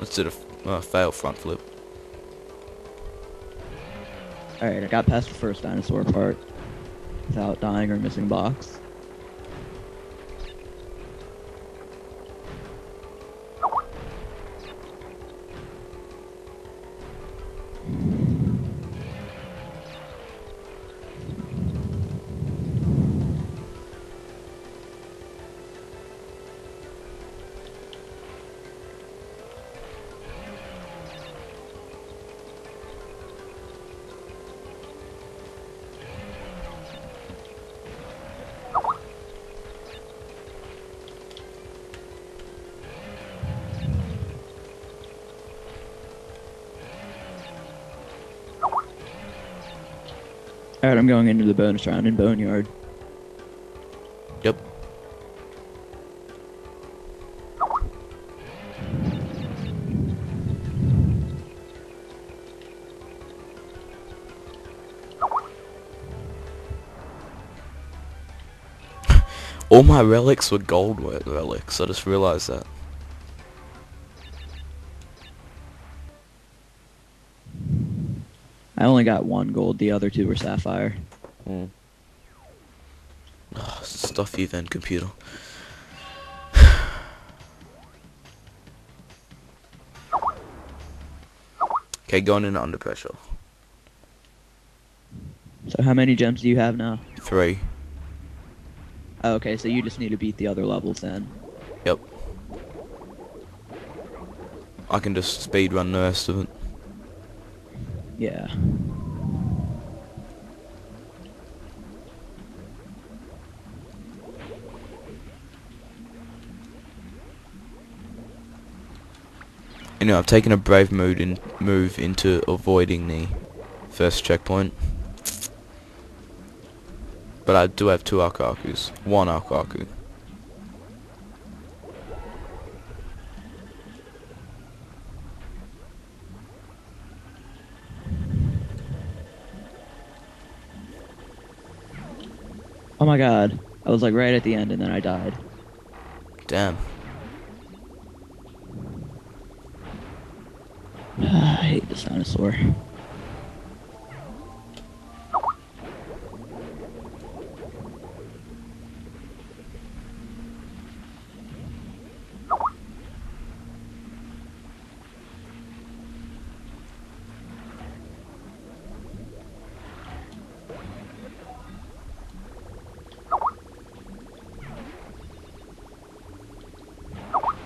Let's do the uh, fail front flip. Alright, I got past the first dinosaur part without dying or missing box. Alright, I'm going into the bonus round in Boneyard. Yep. All my relics were gold relics. I just realized that. I only got one gold, the other two were sapphire. Oh, stuff you then, computer. okay, going in under pressure. So how many gems do you have now? Three. Oh, okay, so you just need to beat the other levels then. Yep. I can just speed run the rest of it. Yeah. You know, I've taken a brave mood in move into avoiding the first checkpoint. But I do have two Aku Akus. One Aku Aku. Oh my god. I was like right at the end and then I died. Damn. I hate this dinosaur.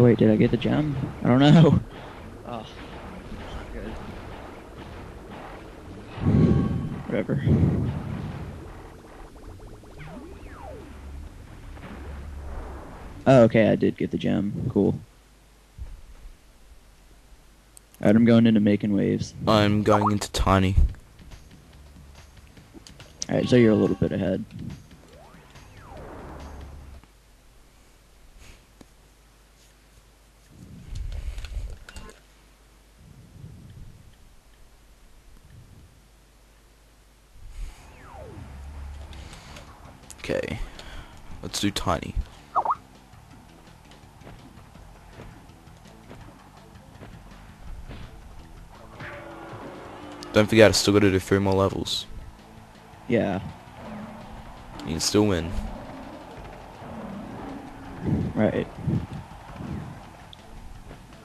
Oh wait, did I get the gem? I don't know. Oh, not good. Whatever. Oh, okay, I did get the gem. Cool. Alright, I'm going into making waves. I'm going into tiny. Alright, so you're a little bit ahead. Okay. Let's do tiny. Don't forget, I still gotta do three more levels. Yeah, You can still win. right.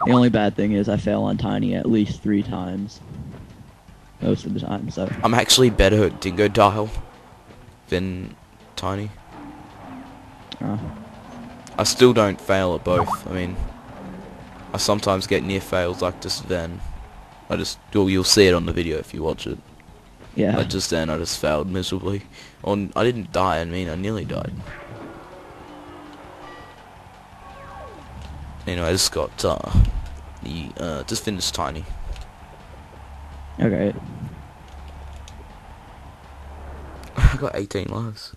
The only bad thing is I fail on Tiny at least three times. Most of the time, so. I'm actually better at Dingodile than Tiny. Uh, I still don't fail at both. I mean, I sometimes get near fails like just then. I just, well, you'll see it on the video if you watch it. yeah. Like just then, I just failed miserably. On, I didn't die. I mean, I nearly died. Anyway, I just got uh, the uh, just finished tiny. Okay. I got 18 lives.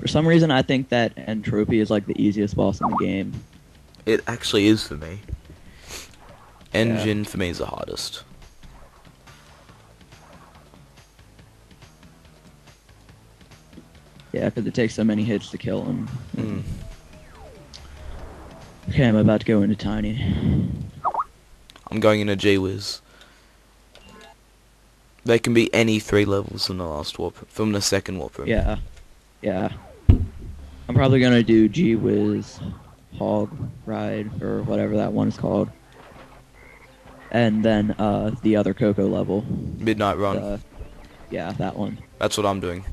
For some reason, I think that N. Tropy is like the easiest boss in the game. It actually is for me. N. Gin for me is the hardest. Yeah, because it takes so many hits to kill him. Mm. Okay, I'm about to go into Tiny. I'm going into Gee Wiz. They can be any three levels from the last warp, from the second warp room. Yeah. Yeah. I'm probably gonna do Gee Wiz Hog Ride or whatever that one is called. And then uh the other Coco level. Midnight Run. Uh, yeah, that one. That's what I'm doing.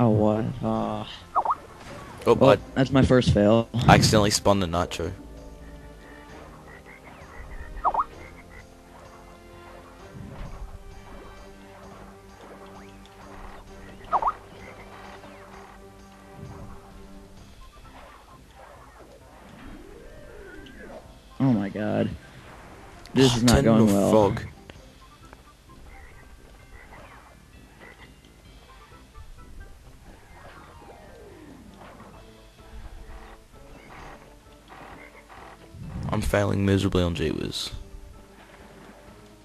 Oh what? Uh, Oh, well, that's my first fail. I accidentally spun the Nitro. Oh my god. This is not going well. Fog. Failing miserably on.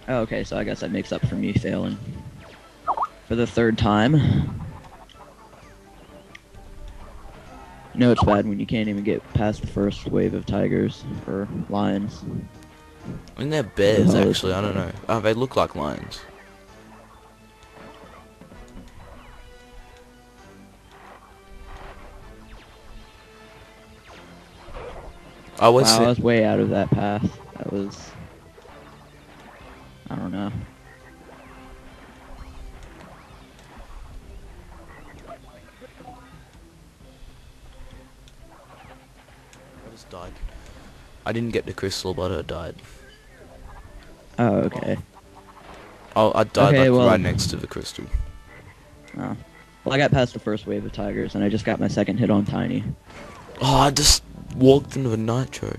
Oh, okay, so I guess that makes up for me failing. For the third time. You know it's bad when you can't even get past the first wave of tigers or lions. I mean, they're bears, actually. I don't know. Oh, they look like lions. I was wow, I was way out of that path. That was... I don't know. I just died. I didn't get the crystal, but I died. Oh, okay. Oh, I died Okay, like well- right next to the crystal. Oh. Well, I got past the first wave of tigers, and I just got my second hit on Tiny. Oh, I just walked into a nitro.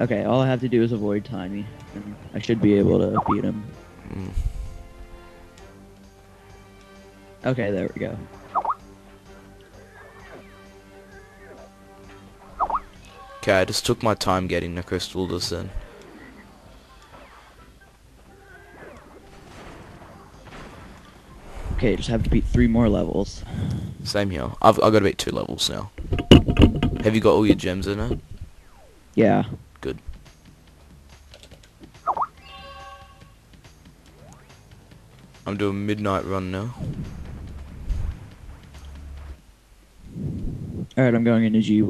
Okay, all I have to do is avoid Tiny, and I should be able to beat him. Mm. Okay, there we go. Okay, I just took my time getting the crystal just then. Okay, just have to beat three more levels. Same here. I've I've got to beat two levels now. Have you got all your gems in it? Yeah. Good. I'm doing midnight run now. Alright, I'm going into G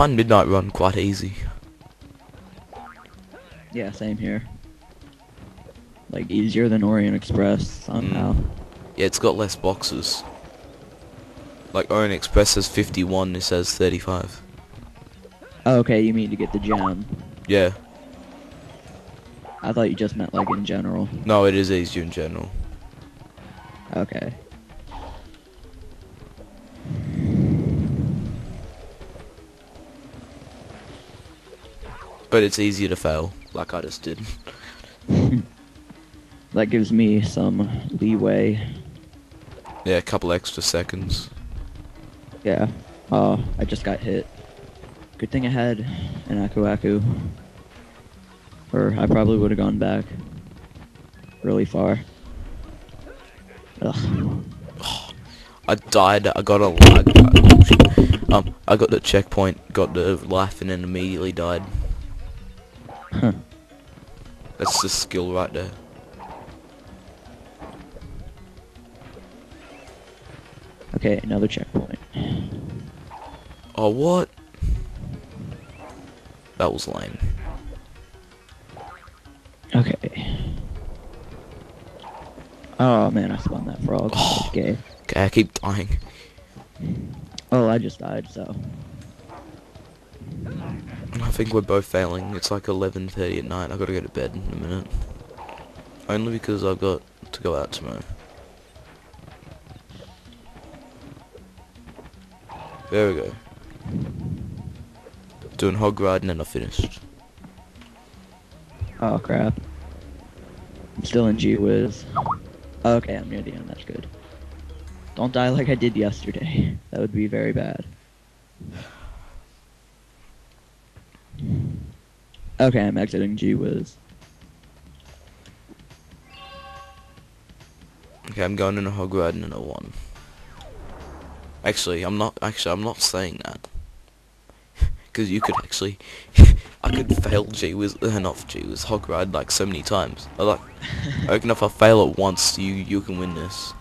find midnight run quite easy. Yeah, same here. Like easier than Orient Express somehow. Mm. Yeah, it's got less boxes. Like Orient Express has 51, it says 35. Oh, okay, you mean to get the gem. Yeah. I thought you just meant like in general. No, it is easier in general. Okay. But it's easier to fail, like I just did. That gives me some leeway. Yeah, a couple extra seconds. Yeah. Oh, I just got hit. Good thing I had an Aku Aku. Or I probably would have gone back really far. Ugh. I died, I got a lag. Um, I got the checkpoint, got the life, and then immediately died. Huh. That's the skill right there. Okay, another checkpoint. Oh, what? That was lame. Okay. Oh man, I spun that frog. Oh. Okay. Okay, I keep dying. Oh, I just died, so. I think we're both failing. It's like 11.30 at night. I've got to go to bed in a minute. Only because I've got to go out tomorrow. There we go. Doing hog riding and I finished. Oh crap. I'm still in Gee Wiz. Okay, I'm near the end, that's good. Don't die like I did yesterday. That would be very bad. Okay, I'm exiting Gee Wiz. Okay, I'm going in a hog riding and a one. Actually, I'm not. Actually, I'm not saying that. Because you could actually, I could fail Gee Wiz, uh, not Gee Wiz, hog ride like so many times. I like, I reckon if I fail it once, you you can win this.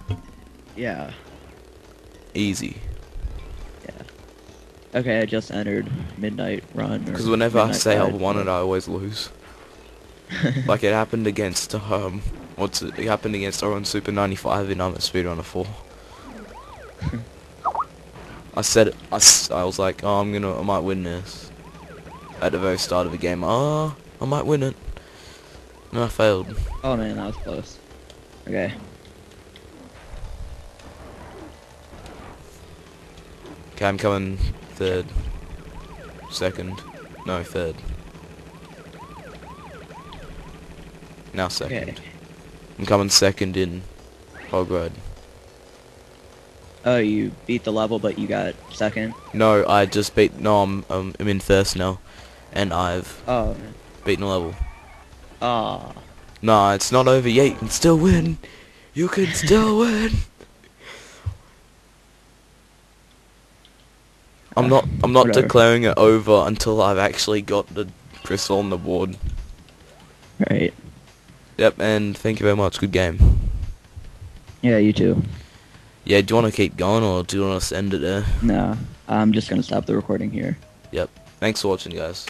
Yeah. Easy. Okay, I just entered Midnight Run. Because whenever I say I won it, I always lose. like it happened against um, what's it? It happened against Oran Super 95 in I'm a Speedrunner 4. I said I, I, was like, oh, I'm gonna, I might win this. At the very start of the game, oh, I might win it. And I failed. Oh man, that was close. Okay. Okay, I'm coming third. Second. No, third. Now second. Okay. I'm coming second in Hog Ride. Oh, you beat the level, but you got second. No, I just beat. No, I'm um, I'm in first now, and I've Oh. beaten a level. Ah. No, it's not over yet. You can still win. You can still win. I'm not. I'm not Whatever. declaring it over until I've actually got the crystal on the board. Right. Yep, and thank you very much. Good game. Yeah, you too. Yeah, do you want to keep going or do you want to end it there? No, I'm just gonna stop the recording here. Yep. Thanks for watching, guys.